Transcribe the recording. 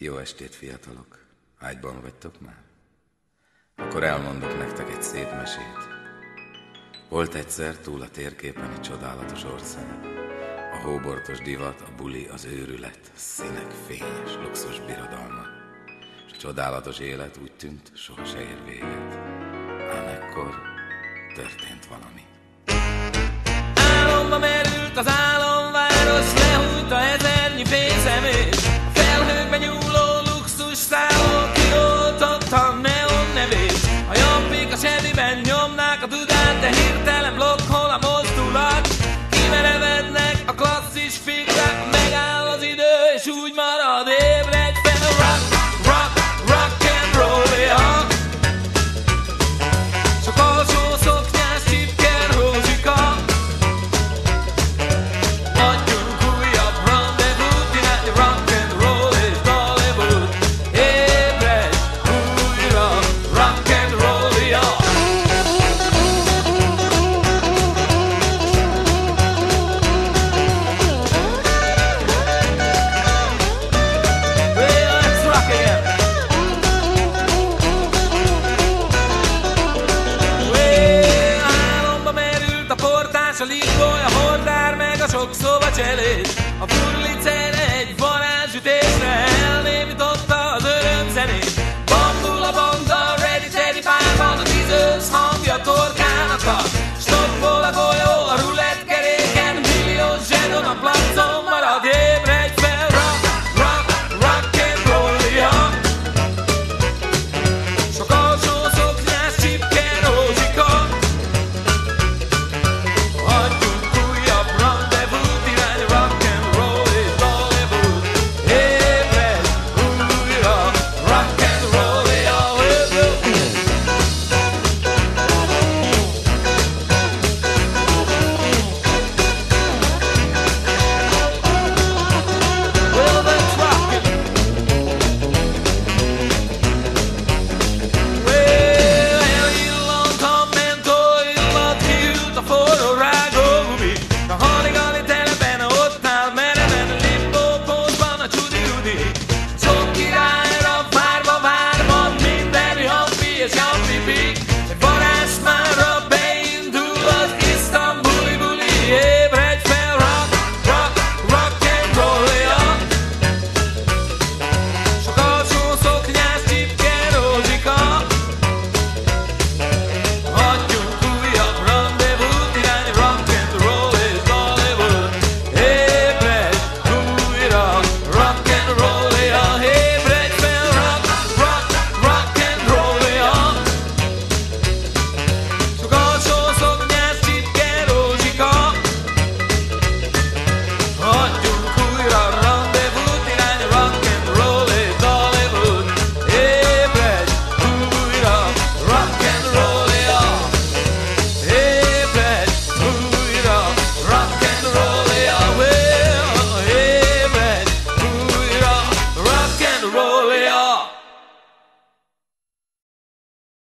Jó estét, fiatalok! Ágyban vagytok már? Akkor elmondok nektek egy szép mesét. Volt egyszer túl a térképen egy csodálatos ország. A hóbortos divat, a buli, az őrület, színek fényes, luxus birodalma. És a csodálatos élet úgy tűnt, soha se ér véget. Ám ekkor történt valami. Álomba merült az álomváros, I'm brutally tell.